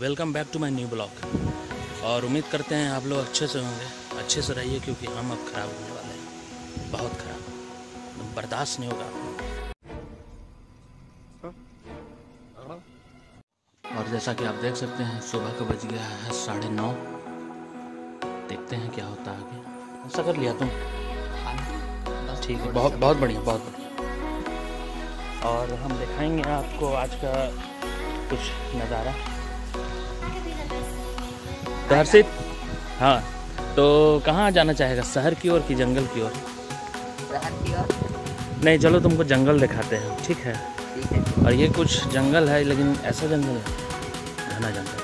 Welcome back to my new blog और उम्मीद करते हैं आप लोग अच्छे से होंगे। अच्छे से रहिए क्योंकि हम अब ख़राब होने वाले हैं। बहुत ख़राब। बर्दाश्त नहीं होगा आपको। और जैसा कि आप देख सकते हैं सुबह का बज गया है साढ़े नौ। देखते हैं क्या होता है आगे। ऐसा कर लिया तुम। ठीक है बहुत बहुत बढ़िया बहुत बढ़िया। और हम दिखाएँगे आपको आज का कुछ नज़ारा। तो हर्षित हाँ तो कहाँ जाना चाहेगा? शहर की ओर कि जंगल की ओर? शहर की ओर। नहीं चलो तुमको जंगल दिखाते हैं। ठीक है। ठीक है। और ये कुछ जंगल है लेकिन ऐसा जंगल है घना जंगल।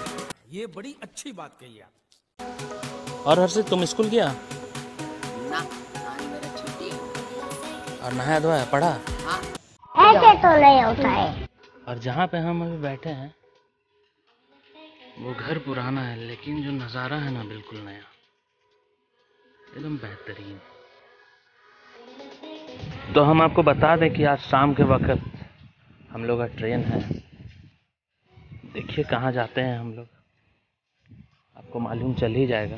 ये बड़ी अच्छी बात कही आप। और हर्षित तुम स्कूल गया? ना छुट्टी। और नहाया धोया पढ़ा? हाँ। ऐसे तो नहीं होता है? और जहाँ पे हम अभी बैठे हैं वो घर पुराना है, लेकिन जो नज़ारा है ना, बिल्कुल नया। एकदम बेहतरीन। तो हम आपको बता दें कि आज शाम के वक्त हम लोग का ट्रेन है। देखिए कहाँ जाते हैं हम लोग। आपको मालूम चल ही जाएगा।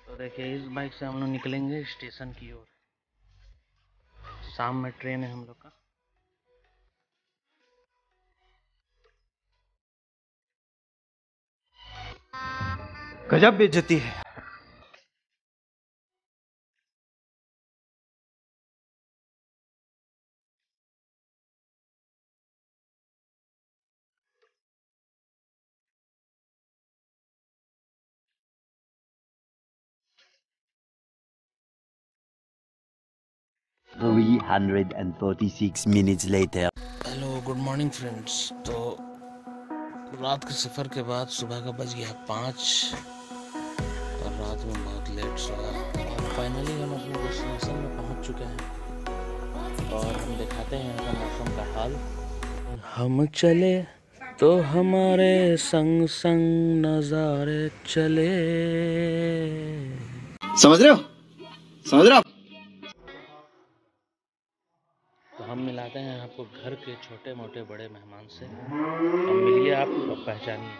तो देखिए, इस बाइक से हम लोग निकलेंगे स्टेशन की ओर। शाम में ट्रेन है हम लोग का। गजब बेचती है। Three hundred and forty-six minutes later. Hello good morning friends तो रात के सफ़र के बाद सुबह का बज गया पाँच और रात में बहुत लेट सोया और फाइनली हम अपने डेस्टिनेशन में पहुँच चुके हैं। और हम दिखाते हैं यहाँ का मौसम का हाल। हम चले तो हमारे संग संग नज़ारे चले। समझ रहे हो? समझ रहे हो आपको घर के छोटे मोटे बड़े मेहमान से मिलिए आप पहचानिए।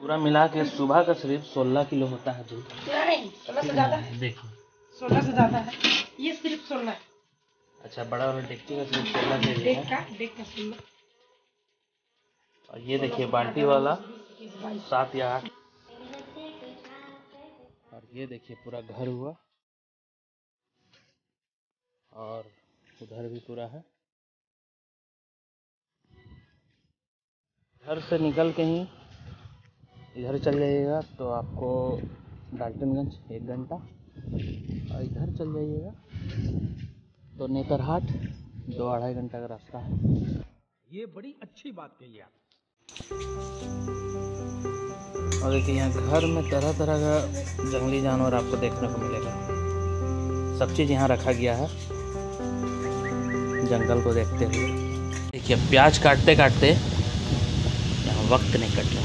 पूरा मिला के सुबह का सिर्फ़ सोलह किलो होता है दूध। नहीं? सोलह से ज़्यादा? है देखिए सोलह से ज़्यादा है? ये सिर्फ़ सोलह है। अच्छा बड़ा वाला डेक्ची का सिर्फ़ सोलह के जी देख का का और ये देखिए बाल्टी वाला सात या आठ। और ये देखिए पूरा घर हुआ। और उधर भी पूरा है। घर से निकल के ही इधर चल जाइएगा तो आपको डाल्टनगंज एक घंटा और इधर चल जाइएगा। तो नेतरहाट दो अढ़ाई घंटा का रास्ता है। ये बड़ी अच्छी बात कही आप। और देखिए यहाँ घर में तरह तरह का जंगली जानवर आपको देखने को मिलेगा। सब चीज़ यहाँ रखा गया है जंगल को देखते हुए। देखिए प्याज काटते काटते यहाँ वक्त नहीं कट रहा।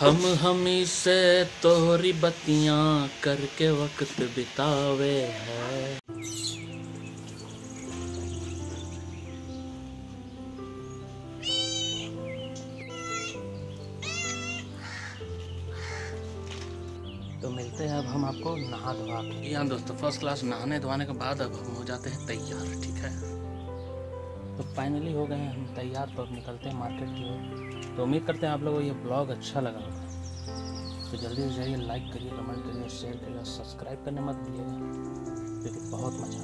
हम हमी से तोहरी बत्तियाँ करके वक्त बितावे हैं। तो मिलते हैं अब हम आपको नहा धोवा के। यहाँ दोस्तों फ़र्स्ट क्लास नहाने धोने के बाद अब हम हो जाते हैं तैयार ठीक है? तो फाइनली हो गए हैं हम तैयार तो अब निकलते हैं मार्केट की ओर। तो उम्मीद करते हैं आप लोगों को ये ब्लॉग अच्छा लगा होगा। तो जल्दी से जाइए लाइक करिए कमेंट करिए शेयर करिए सब्सक्राइब करने मत भूलिएगा क्योंकि बहुत मज़ा